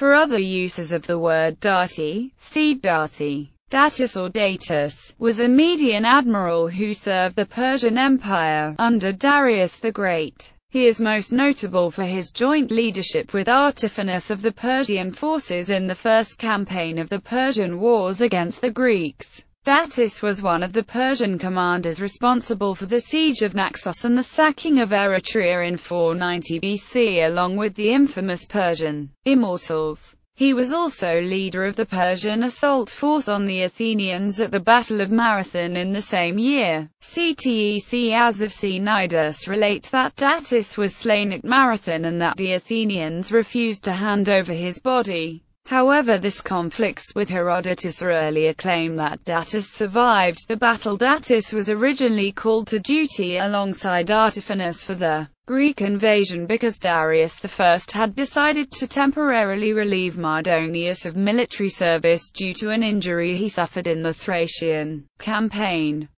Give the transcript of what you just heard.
For other uses of the word dati, see dati. Datis or Datus, was a Median admiral who served the Persian Empire, under Darius the Great. He is most notable for his joint leadership with Artaphernes of the Persian forces in the first campaign of the Persian Wars against the Greeks. Datis was one of the Persian commanders responsible for the siege of Naxos and the sacking of Eretria in 490 BC along with the infamous Persian immortals. He was also leader of the Persian assault force on the Athenians at the Battle of Marathon in the same year. Ctesias of Cnidus relates that Datis was slain at Marathon and that the Athenians refused to hand over his body. However this conflicts with Herodotus' earlier claim that Datis survived the battle. Datis was originally called to duty alongside Artaphernes for the Greek invasion because Darius I had decided to temporarily relieve Mardonius of military service due to an injury he suffered in the Thracian campaign.